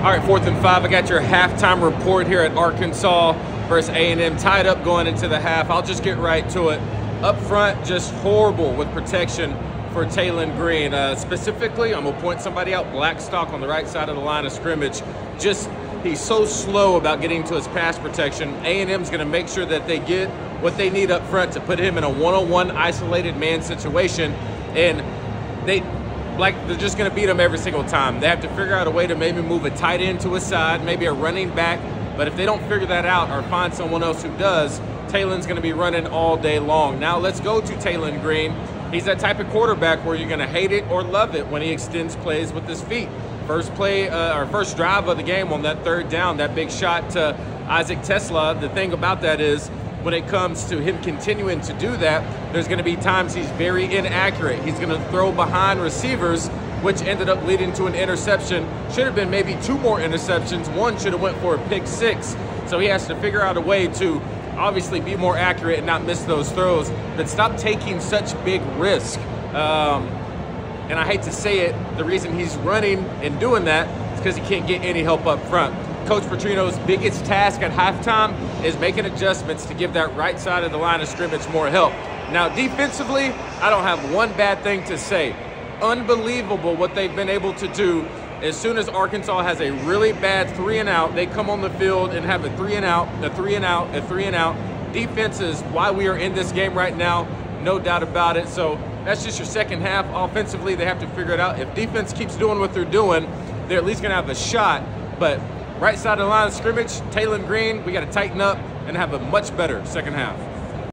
All right, fourth and five. I got your halftime report here at Arkansas versus A&M. Tied up going into the half. I'll just get right to it. Up front, just horrible with protection for Taylen Green. Uh, specifically, I'm gonna point somebody out. Blackstock on the right side of the line of scrimmage. Just he's so slow about getting to his pass protection. A&M's gonna make sure that they get what they need up front to put him in a one-on-one isolated man situation, and they like they're just going to beat them every single time. They have to figure out a way to maybe move a tight end to a side, maybe a running back. But if they don't figure that out or find someone else who does, Taylen's going to be running all day long. Now let's go to Taylen Green. He's that type of quarterback where you're going to hate it or love it when he extends plays with his feet. First play uh, or first drive of the game on that third down, that big shot to Isaac TeSlaa. The thing about that is when it comes to him continuing to do that, there's going to be times he's very inaccurate. He's going to throw behind receivers, which ended up leading to an interception. Should have been maybe two more interceptions. One should have went for a pick six. So he has to figure out a way to obviously be more accurate and not miss those throws, but stop taking such big risk. Um, and I hate to say it, the reason he's running and doing that is because he can't get any help up front. Coach Petrino's biggest task at halftime is making adjustments to give that right side of the line of scrimmage more help. Now, defensively, I don't have one bad thing to say. Unbelievable what they've been able to do. As soon as Arkansas has a really bad three and out, they come on the field and have a three and out, a three and out, a three and out. Defense is why we are in this game right now, no doubt about it. So that's just your second half. Offensively, they have to figure it out. If defense keeps doing what they're doing, they're at least going to have a shot. But right side of the line of scrimmage, Taylen Green, we got to tighten up and have a much better second half.